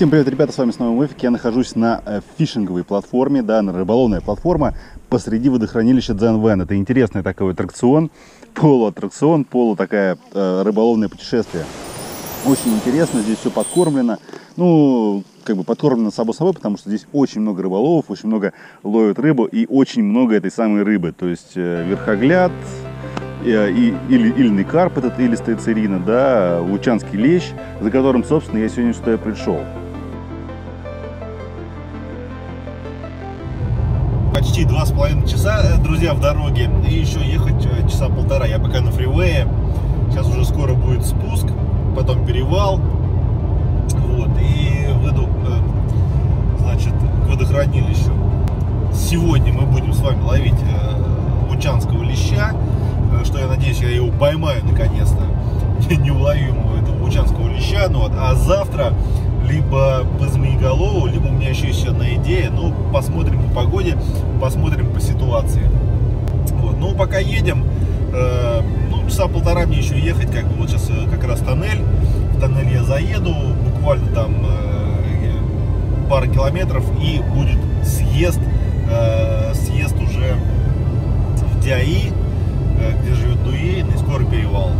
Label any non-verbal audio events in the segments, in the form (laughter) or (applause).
Всем привет, ребята, с вами снова Мэфик. Я нахожусь на э, фишинговой платформе, да, на рыболовная платформа посреди водохранилища Дзен Это интересный такой аттракцион, полуаттракцион, полу такая э, рыболовное путешествие. Очень интересно, здесь все подкормлено. Ну, как бы подкормлено само собой, потому что здесь очень много рыболовов, очень много ловят рыбу и очень много этой самой рыбы. То есть э, верхогляд, Э, и, или ильный карп этот, или стейцерина, да, лучанский лещ, за которым, собственно, я сегодня сюда пришел. Почти два с половиной часа, э, друзья, в дороге, и еще ехать э, часа полтора. Я пока на фривее, сейчас уже скоро будет спуск, потом перевал, вот, и выйду, значит, к водохранилищу. Сегодня мы будем с вами ловить лучанского леща, что я надеюсь, я его поймаю наконец-то, (laughs) неуловимого этого лучанского леща, ну, вот, а завтра либо по змееголову, либо у меня еще есть одна идея, ну, посмотрим по погоде, посмотрим по ситуации. Вот, ну, пока едем, э, ну, часа полтора мне еще ехать, как бы, вот сейчас э, как раз тоннель, в тоннель я заеду, буквально там э, пара километров, и будет съезд, э, съезд уже в Диаи, Э, где живет Дуи, на скорый перевал.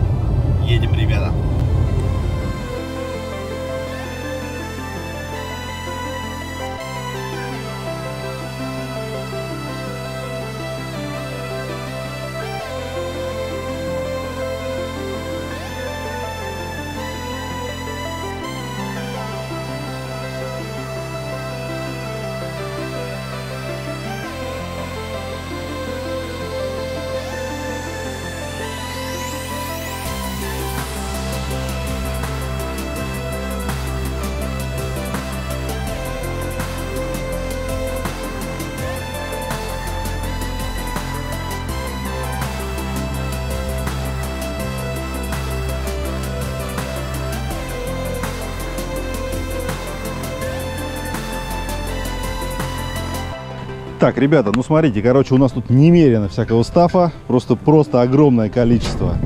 Так, ребята, ну смотрите, короче, у нас тут немерено всякого стафа, просто, просто огромное количество.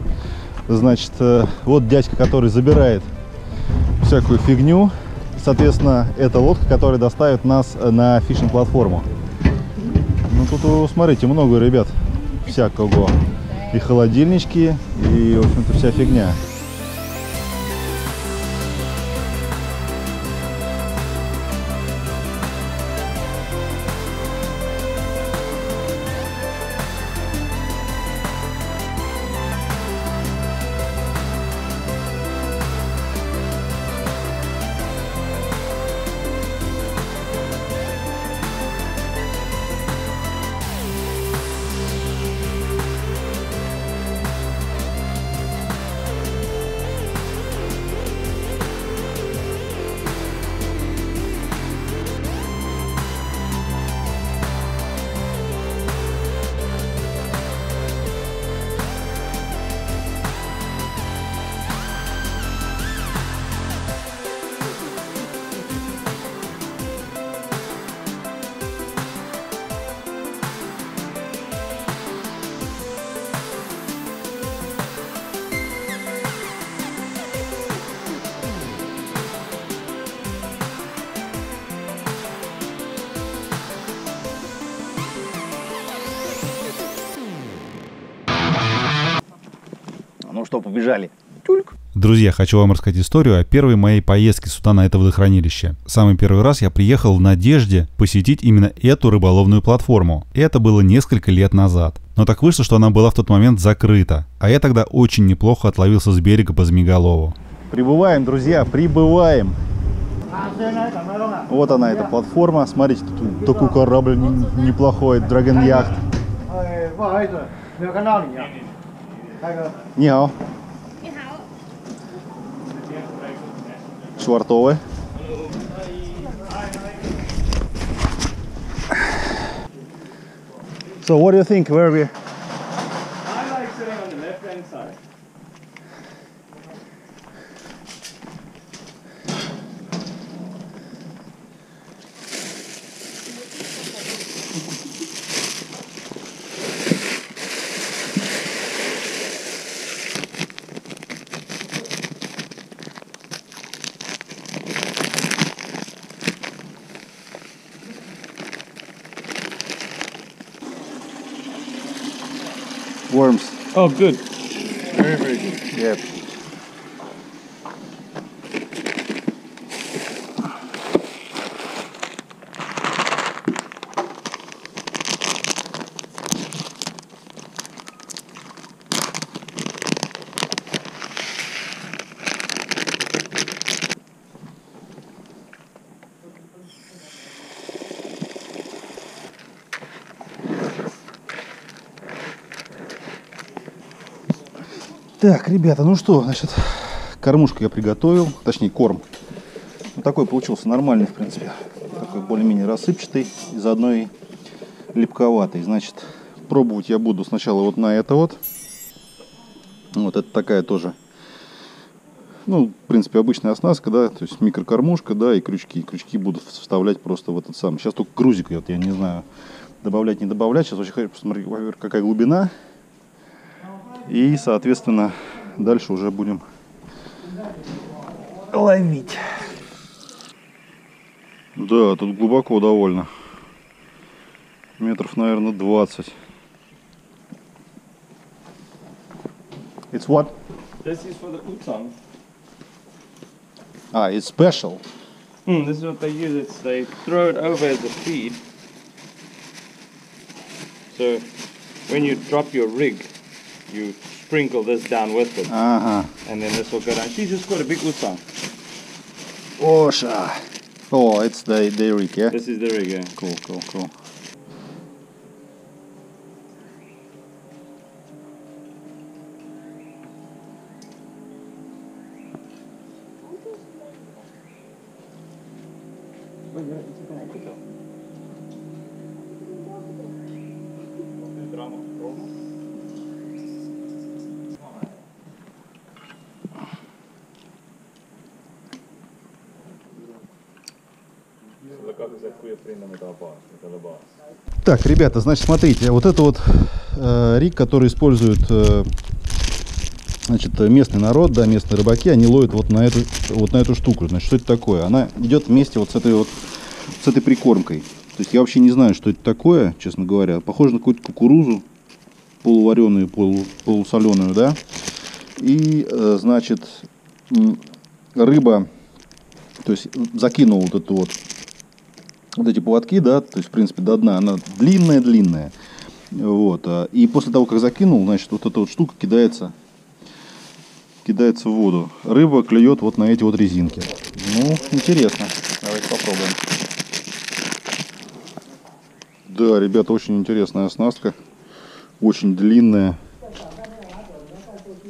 Значит, э, вот дядька, который забирает всякую фигню. Соответственно, это лодка, которая доставит нас э, на фишинг-платформу. Ну, тут, смотрите, много, ребят, всякого. И холодильнички, и, в общем-то, вся фигня. Что, побежали. Тюльк. Друзья, хочу вам рассказать историю о первой моей поездке сюда на это водохранилище. Самый первый раз я приехал в надежде посетить именно эту рыболовную платформу. Это было несколько лет назад. Но так вышло, что она была в тот момент закрыта. А я тогда очень неплохо отловился с берега по Змеголову. Прибываем, друзья, прибываем. Вот она, эта платформа. Смотрите, тут такой корабль неплохой, Dragon Yacht. 你好。你好。Zwarte. So what do you think? Where are we? Worms. Oh, good. Very, very good. Yep. Так, ребята, ну что, значит, кормушку я приготовил, точнее корм. Вот такой получился нормальный, в принципе. Такой более-менее рассыпчатый и заодно и липковатый. Значит, пробовать я буду сначала вот на это вот. Вот это такая тоже, ну, в принципе, обычная оснастка, да, то есть микрокормушка, да, и крючки. Крючки буду вставлять просто в этот самый. Сейчас только грузик, вот я не знаю, добавлять, не добавлять. Сейчас очень хочу посмотреть, какая глубина. И, соответственно, дальше уже будем ловить. Да, тут глубоко довольно. Метров, наверное, 20. It's what? This is for the utang. Ah, it's special. Mm, this is what they use. It's they throw it over as a feed. So when you drop your rig, you sprinkle this down with it. Uh-huh. And then this will go down. She's just got a big utang. Osha. Oh, oh, it's the, the rig, yeah? This is the rig, yeah. Cool, cool, cool. Так, ребята, значит, смотрите, вот это вот э, рик, который использует э, значит, местный народ, да, местные рыбаки, они ловят вот на эту, вот на эту штуку. Значит, что это такое? Она идет вместе вот с этой вот, с этой прикормкой. То есть я вообще не знаю, что это такое, честно говоря. Похоже на какую-то кукурузу, полувареную, полу, полусоленую, да. И, э, значит, рыба, то есть закинул вот эту вот вот эти поводки, да, то есть, в принципе, до дна, она длинная-длинная. Вот. а, И после того, как закинул, значит, вот эта вот штука кидается, кидается в воду. Рыба клюет вот на эти вот резинки. Ну, интересно. Давайте попробуем. Да, ребята, очень интересная оснастка. Очень длинная.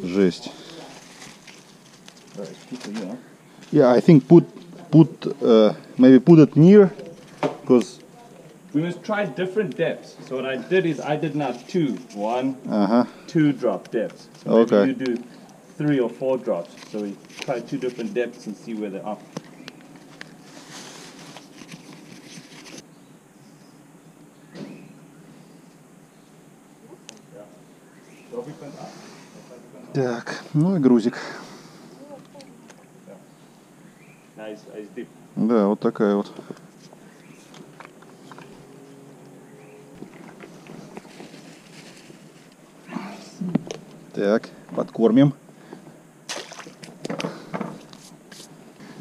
Жесть. Yeah, I think put put uh, maybe put it near because We must try different depths. So what I did is I did now two, one, uh-huh. two drop depths. So maybe Okay. you do three or four drops. So we try two different depths and see where they are. Так, ну и грузик. Nice, nice deep. Да, вот такая вот. Так, подкормим.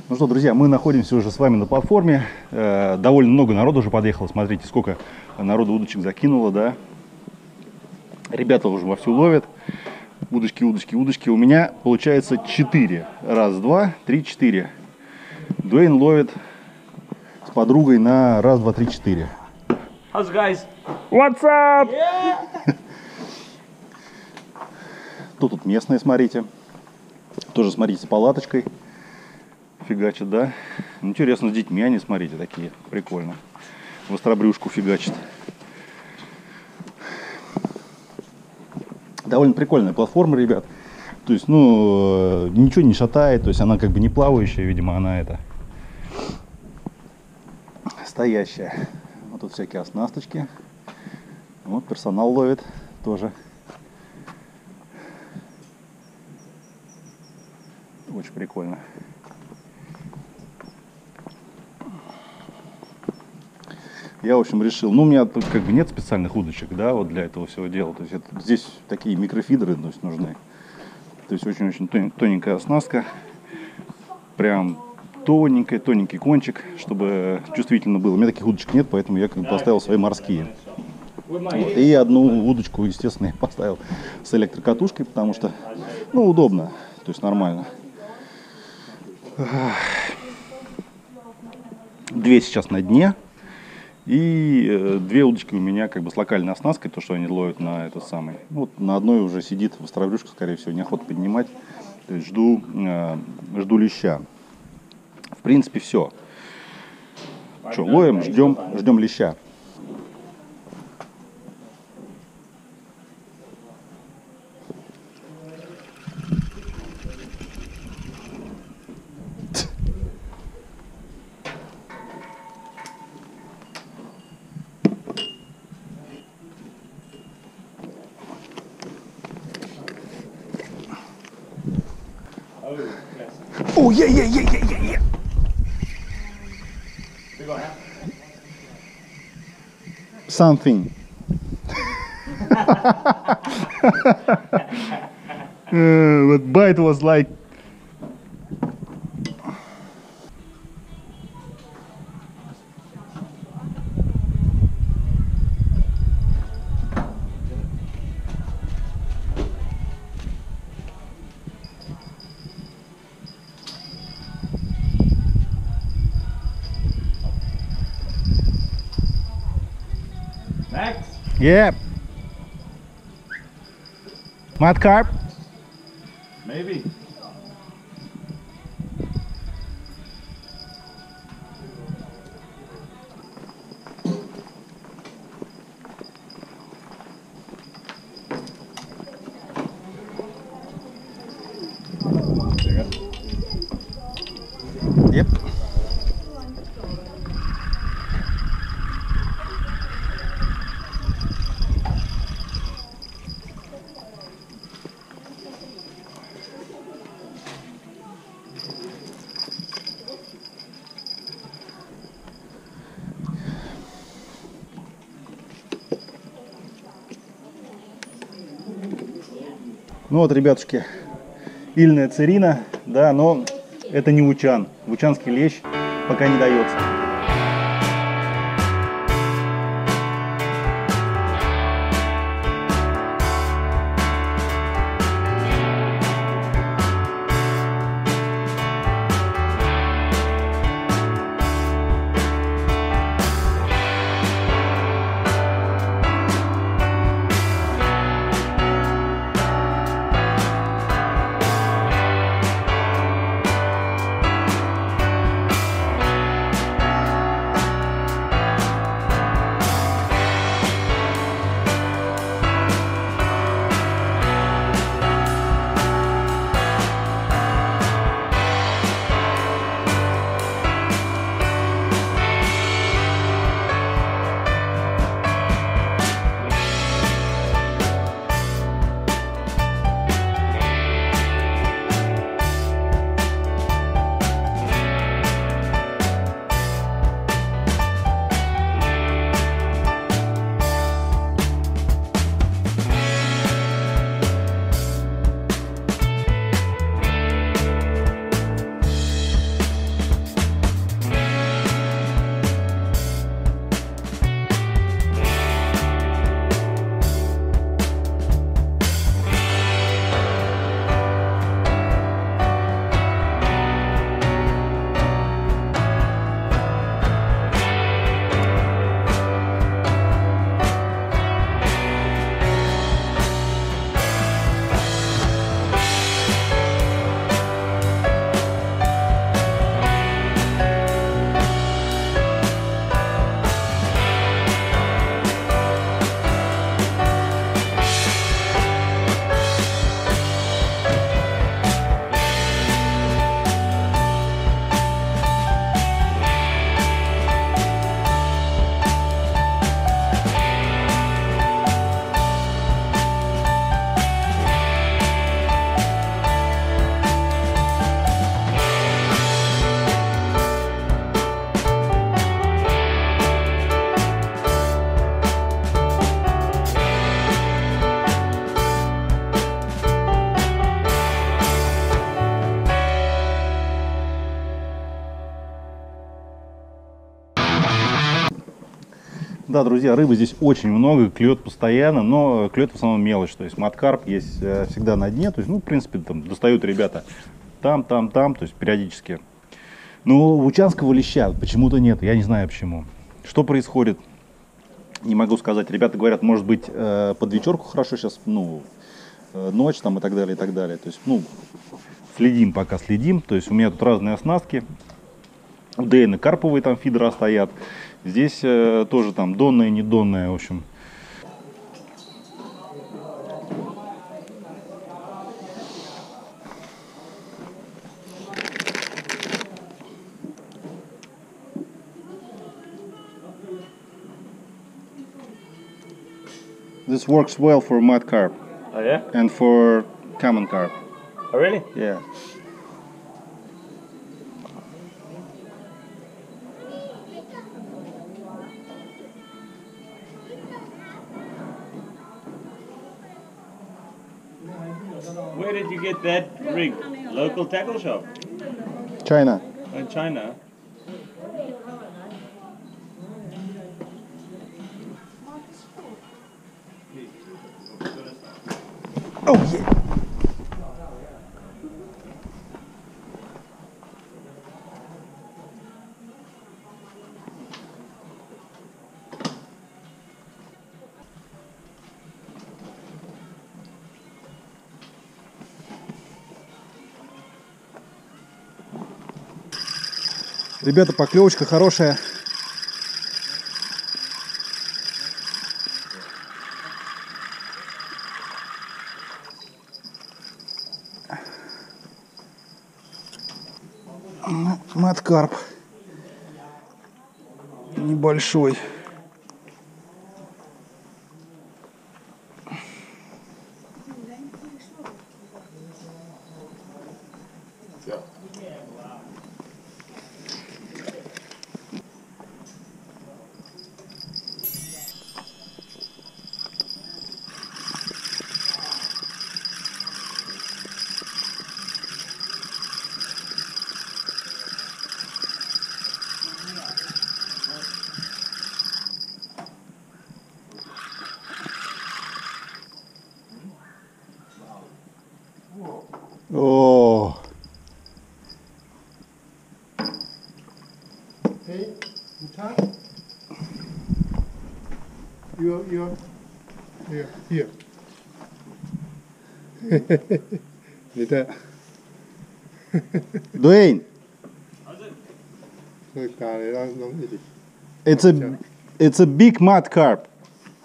Ну что, друзья, мы находимся уже с вами на платформе. Э, довольно много народу уже подъехало. Смотрите, сколько народу удочек закинуло, да. Ребята уже вовсю ловят. Удочки, удочки, удочки. У меня получается 4. Раз, два, три, четыре. Дуэйн ловит с подругой на раз, два, три, четыре. How's guys? What's up? Тут тут местные, смотрите. Тоже, смотрите, с палаточкой. Фигачат, да? Ну, Интересно, с детьми они, смотрите, такие. Прикольно. Востробрюшку фигачат. Довольно прикольная платформа, ребят. То есть, ну, э, ничего не шатает. То есть, она как бы не плавающая, видимо, она это стоящая. Вот тут всякие оснасточки. Вот персонал ловит тоже. Очень прикольно. Я, в общем, решил, ну, у меня тут как бы нет специальных удочек, да, вот для этого всего дела. То есть это, здесь такие микрофидеры то есть, нужны. То есть очень-очень тоненькая оснастка. Прям тоненький, тоненький кончик, чтобы чувствительно было. У меня таких удочек нет, поэтому я как бы поставил свои морские. Вот. И одну удочку, естественно, я поставил с электрокатушкой, потому что, ну, удобно, то есть нормально. Две сейчас на дне. И э, две удочки у меня как бы с локальной оснасткой, то, что они ловят на этот самый. Ну, вот на одной уже сидит востроврюшка, скорее всего, неохота поднимать. То есть жду, э, жду леща. В принципе, все. Что, ловим, ждем, ждем леща. Yeah, yeah, yeah, yeah, yeah, yeah. Something. (laughs) (laughs) uh, but bite was like Yeah. Mud carp? Ну вот, ребятушки, ильная цирина, да, но это не учан. Учанский лещ пока не дается. Да, друзья, рыбы здесь очень много, клюет постоянно, но клюет в основном мелочь. То есть маткарп есть э, всегда на дне. То есть, ну, в принципе, там достают ребята там, там, там, то есть периодически. Но лучанского леща почему-то нет, я не знаю почему. Что происходит, не могу сказать. Ребята говорят, может быть, э, под вечерку хорошо сейчас, ну, э, ночь там и так далее, и так далее. То есть, ну, следим пока следим. То есть у меня тут разные оснастки. У Дейны карповые там фидера стоят. Здесь э, тоже там донная, не донная, в общем. This works well for mud carp Oh yeah? and for common carp. Oh really? Yeah. That rig? Local tackle shop China. in China. Oh yeah. Ребята, поклевочка хорошая. Маткарп. Небольшой. Oh. Hey, Mutar. You're, you're, here, here. (laughs) that? (laughs) Dwayne. It's a, it's a big mud carp.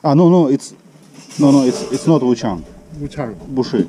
Ah, no, no, it's, no, no, it's, it's not Wuchang. Wuchang. Bushi.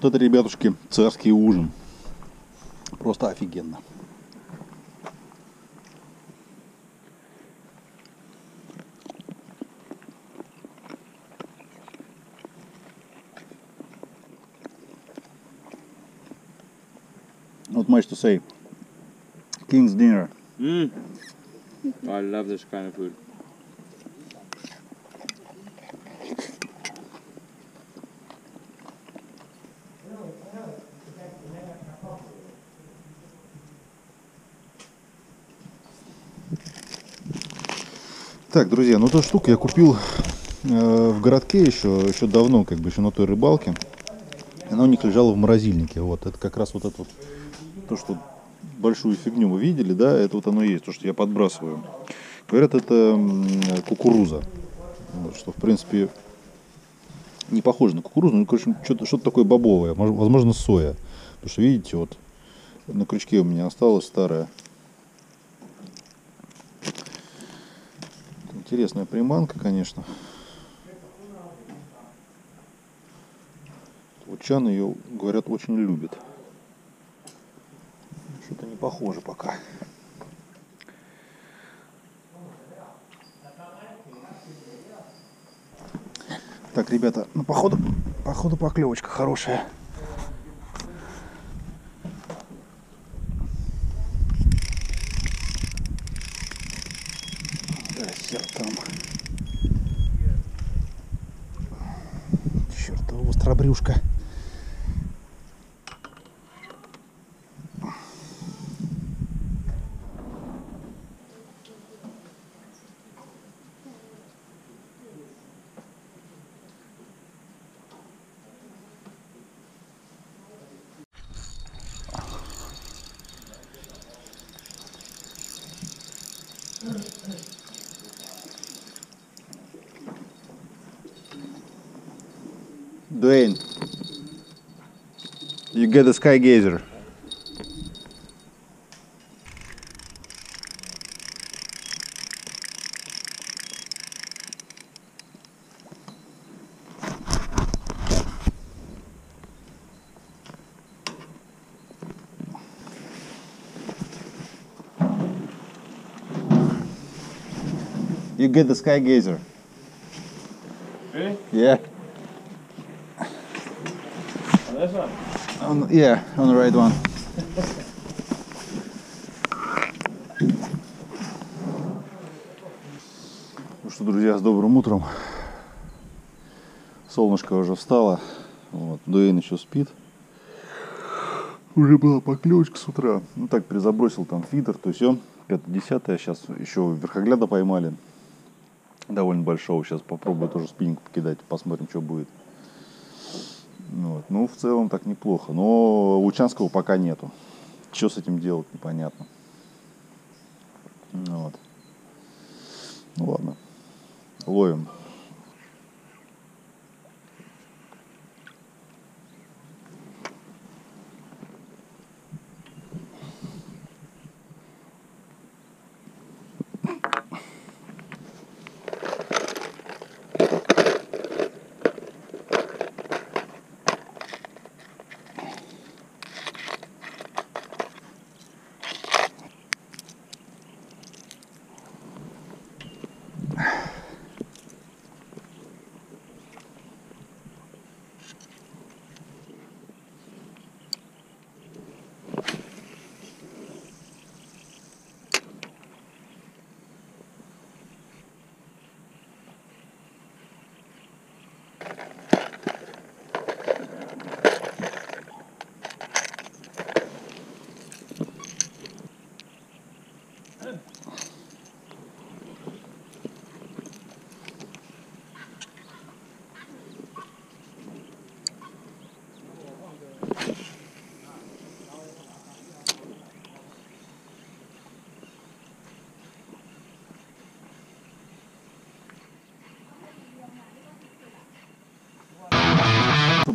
Вот это, ребятушки, царский ужин. Просто офигенно. Not much to say. King's dinner. Mm. I love this kind of food. Так, друзья, ну эту штуку я купил э, в городке еще, еще давно, как бы еще на той рыбалке. Она у них лежала в морозильнике. Вот, это как раз вот это вот, то, что большую фигню вы видели, да, это вот оно и есть, то, что я подбрасываю. Говорят, это кукуруза. Вот, что, в принципе, Не похоже на кукурузу, ну, короче, что-то, что-то такое бобовое, мож- возможно, соя. Потому что, видите, вот на крючке у меня осталось старое. Интересная приманка, конечно. Вот Чан ее, говорят, очень любит. Что-то не похоже пока. Так, ребята, ну походу, походу поклевочка хорошая. Да, хер там. Чертова you get a sky gazer. You get the sky gazer. Really? Yeah. On, yeah, on the right one. Ну что, друзья, с добрым утром. Солнышко уже встало. Вот. Дуэйн еще спит. Уже была поклевочка с утра. Ну так, перезабросил там фидер, то есть он 5-10, сейчас еще верхогляда поймали. Довольно большого. Сейчас попробую тоже спиннинг покидать, посмотрим, что будет. Ну Вот. Ну, в целом так неплохо. Но Лучанского пока нету. Что с этим делать, непонятно. Ну, вот. ну ладно. Ловим.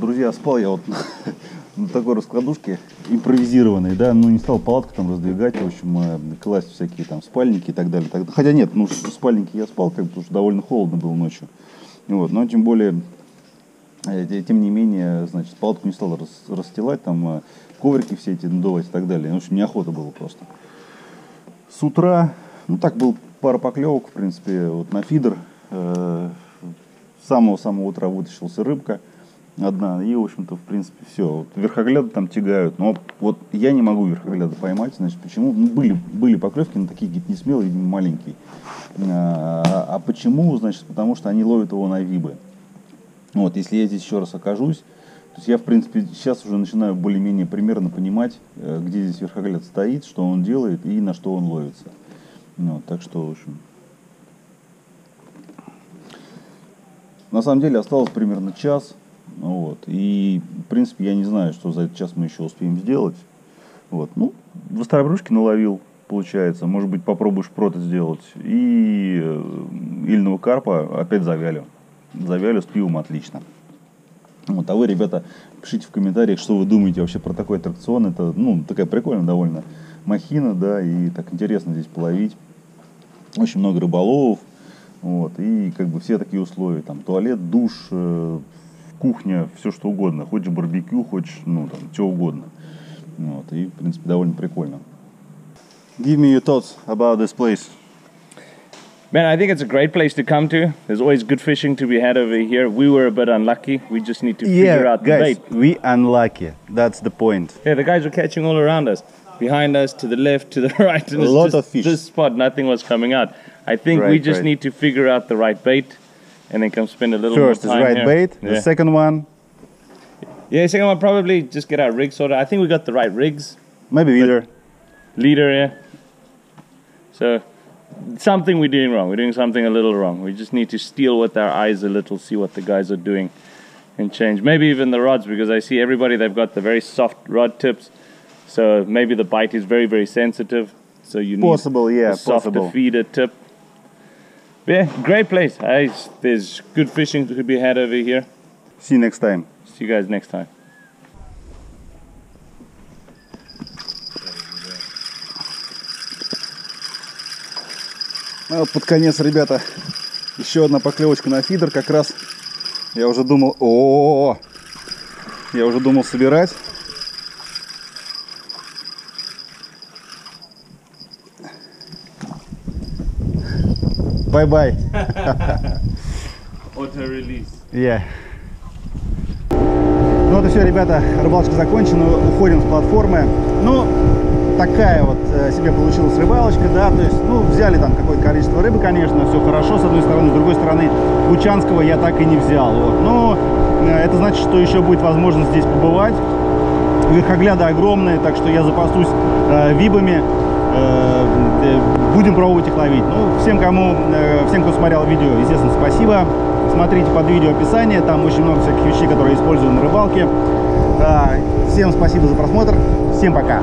Друзья, спал я вот (laughs) на такой раскладушке импровизированной, да, ну не стал палатку там раздвигать, в общем, э, класть всякие там спальники и так далее. так- Хотя нет, ну в спальнике я спал, как бы, потому что довольно холодно было ночью. Вот, но тем более, э, те- тем не менее, значит, палатку не стал рас- расстилать, там э, коврики все эти надувать и так далее. В общем, неохота было просто. С утра, ну так был пара поклевок, в принципе, вот на фидер. Э, с самого-самого утра вытащился рыбка одна, и, в общем-то, в принципе, все. Вот верхогляды там тягают, но вот я не могу верхогляда поймать, значит, почему? Ну, были, были поклевки, но такие какие-то не смелые, видимо, маленькие. А, а почему? Значит, потому что они ловят его на вибы. Вот, если я здесь еще раз окажусь, то есть я, в принципе, сейчас уже начинаю более-менее примерно понимать, э, где здесь верхогляд стоит, что он делает и на что он ловится. Вот, так что, в общем, На самом деле осталось примерно час. Вот. И, в принципе, я не знаю, что за этот час мы еще успеем сделать. Вот. Ну, в остробрюшке наловил, получается. Может быть, попробуешь проты сделать. И э, ильного карпа опять завялю. Завялю с пивом отлично. Вот, а вы, ребята, пишите в комментариях, что вы думаете вообще про такой аттракцион. Это, ну, такая прикольная довольно махина, да, и так интересно здесь половить. Очень много рыболовов, вот, и как бы все такие условия, там, туалет, душ, э, кухня, все что угодно. Хочешь барбекю, хочешь, ну, там, что угодно. Вот, и, в принципе, довольно прикольно. Give me your thoughts about this place. Man, I think it's a great place to come to. There's always good fishing to be had over here. We were a bit unlucky. We just need to figure out the bait. we unlucky. That's the point. Yeah, the guys were catching all around us. Behind us, to the left, to the (laughs) right. And A it's lot just of fish. This spot, nothing was coming out. I think we Right, just right. need to figure out the right bait and then come spend a little First is more time right here. bait. Yeah. The second one, yeah, second one, probably just get our rig sorted. I think we got the right rigs. maybe leader. leader yeah so something we're doing wrong we're doing something a little wrong we just need to steal with our eyes a little see what the guys are doing and change maybe even the rods because i see everybody they've got the very soft rod tips so maybe the bite is very very sensitive so you need Possible, yeah, a softer possible. feeder tip yeah great place I, there's good fishing to be had over here See you next time. see you guys next time А под конец, ребята, еще одна поклевочка на фидер. Как раз я уже думал, о, я уже думал собирать. Bye-bye. (laughs) auto release Yeah. Ну вот и все, ребята, рыбалочка закончена, уходим с платформы. Ну, такая вот э, себе получилась рыбалочка, да, то есть, ну, взяли там какое-то количество рыбы, конечно, все хорошо, с одной стороны, с другой стороны, Бучанского я так и не взял, вот. Но э, это значит, что еще будет возможность здесь побывать. Верхогляды огромные, так что я запасусь э, вибами, будем пробовать их ловить. Ну, всем, кому, э, всем, кто смотрел видео, естественно, спасибо. Смотрите под видео описание, там очень много всяких вещей, которые я использую на рыбалке. А, Всем спасибо за просмотр, всем пока!